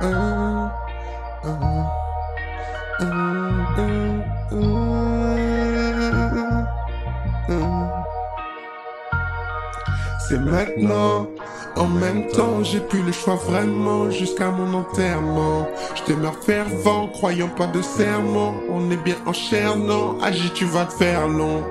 C'est maintenant, en même temps, j'ai plus le choix vraiment jusqu'à mon enterrement. Je demeure fervent, croyant pas de serment. On est bien en? Agis, tu vas te faire long.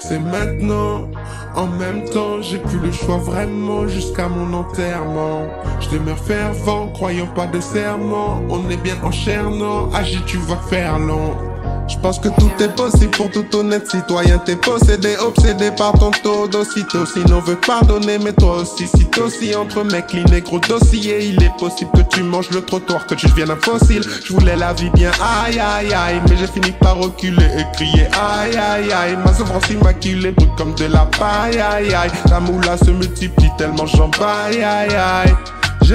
C'est maintenant. En même temps, j'ai plus le choix vraiment jusqu'à mon enterrement. Je demeure fervent, croyant pas de serment. On est bien en chair, non Agis, tu vas faire long. Je pense que tout est possible pour tout honnête citoyen. T'es possédé, obsédé par ton taux d'ocyto Sinon veut pardonner mais toi aussi Si aussi entre mecs, les négros dossiers Il est possible que tu manges le trottoir, que tu deviennes un fossile. Je voulais la vie bien, aïe aïe aïe Mais j'ai fini par reculer et crier aïe aïe aïe. Ma souffrance immaculée brûle comme de la paille aïe aïe. La moula se multiplie tellement j'en aïe aïe aïe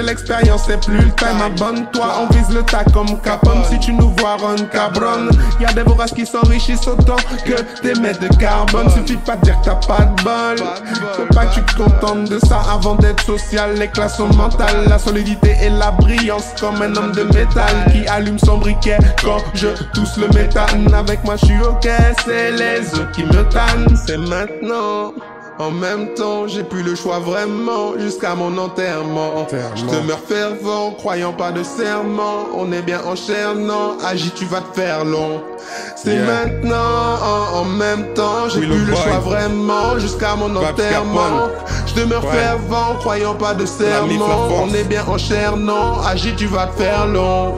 l'expérience, c'est plus le time, abonne-toi, on vise le tas comme Capone. Si tu nous vois run cabron, y'a des voraces qui s'enrichissent autant que des mètres de carbone. Suffit pas de dire que t'as pas de bol, faut pas que tu te contentes de ça avant d'être social. Les classes sont mentales, la solidité et la brillance Comme un homme de métal qui allume son briquet quand je tousse le méthane. Avec moi je suis ok, c'est les autres qui me tannent, c'est maintenant en même temps, j'ai plus le choix vraiment jusqu'à mon enterrement. Je demeure fervent, croyant pas de serment. On est bien en chair, non, agis, tu vas te faire long. C'est maintenant, en, même temps, j'ai plus le, choix vraiment jusqu'à mon enterrement. Je demeure fervent, croyant pas de serment. On est bien en chair, non, agis, tu vas te faire long.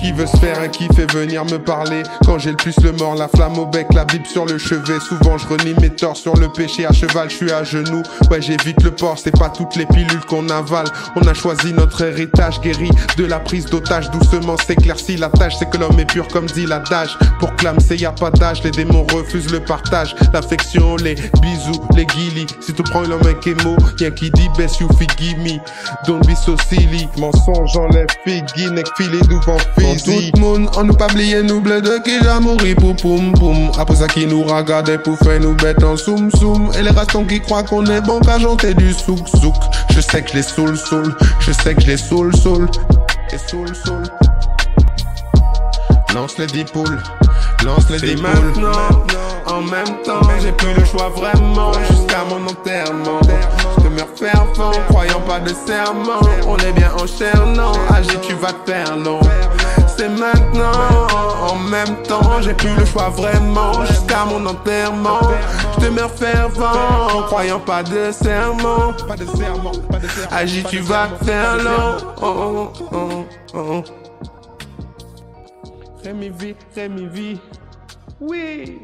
Qui veut se faire un kiff et venir me parler. Quand j'ai le plus le mort, la flamme au bec, la bible sur le chevet. Souvent je renie mes torts sur le péché À cheval, je suis à genoux. Ouais j'évite le port, c'est pas toutes les pilules qu'on avale. On a choisi notre héritage guéri de la prise d'otage. Doucement s'éclaircit la tâche C'est que l'homme est pur comme dit l'adage. Pour clamser y a pas d'âge Les démons refusent le partage. L'affection, les bisous, les guilis Si tu prends l'homme un kémo Y'a qui dit best you gimme. Don't be so silly. Mensonge enlève figi Nek filé devant fille tout le monde, on nous pas oublié nous bled qui j'ai mouru pour poum poum. Après ça qui nous regardait pour faire nous bêtes en soum soum. Et les rastons qui croient qu'on est bon qu'à chanter du souk souk. Je sais que je les saoule saoule, je sais que je les saoule saoule. Et saoule saoule. Lance les dix poules, lance les dix poules. En même temps, j'ai plus le choix vraiment jusqu'à mon enterrement. Je demeure fervent, croyant pas de serment. On est bien en chair, non, agis, tu vas te faire long c'est maintenant. En même temps j'ai plus le choix vraiment. Jusqu'à mon enterrement. Je demeure fervent En croyant pas de serment. Agis tu vas faire long oh, oh. Rémi vie, Rémi vie Oui